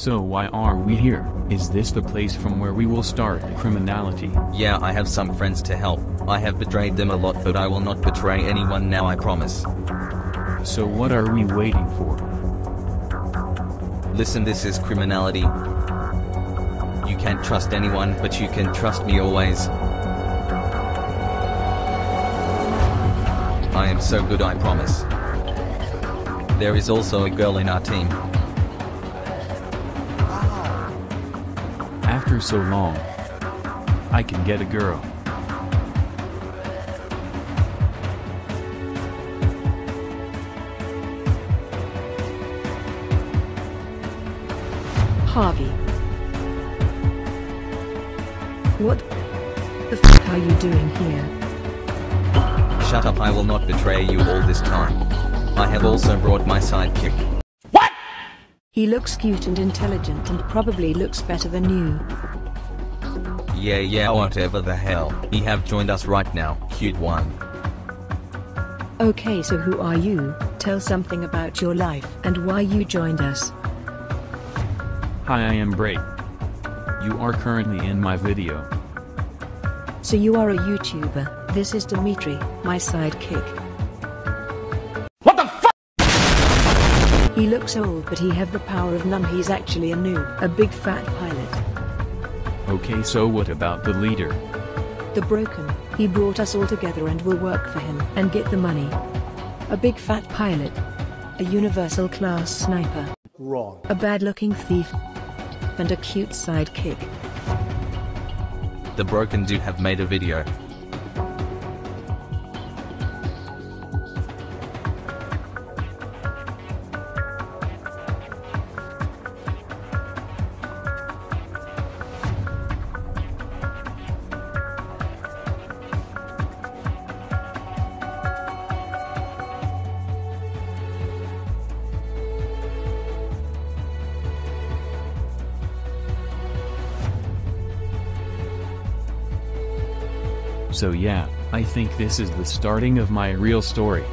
So why are we here? Is this the place from where we will start the criminality? Yeah, I have some friends to help. I have betrayed them a lot, but I will not betray anyone now, I promise. So what are we waiting for? Listen, this is criminality. You can't trust anyone, but you can trust me always. I am so good, I promise. There is also a girl in our team. After so long, I can get a girl. Harvey. What the f are you doing here? Shut up, I will not betray you all this time. I have also brought my sidekick. He looks cute and intelligent and probably looks better than you. Yeah, yeah, whatever the hell. He have joined us right now, cute one. Okay, so who are you? Tell something about your life and why you joined us. Hi, I am Break. You are currently in my video. So you are a YouTuber. This is Dimitri, my sidekick. He looks old, but he have the power of none. He's actually a noob, a big fat pilot. Okay, so what about the leader? The Broker. He brought us all together and will work for him and get the money. A big fat pilot. A universal class sniper. Wrong. A bad looking thief. And a cute sidekick. The Broker do have made a video. So yeah, I think this is the starting of my real story.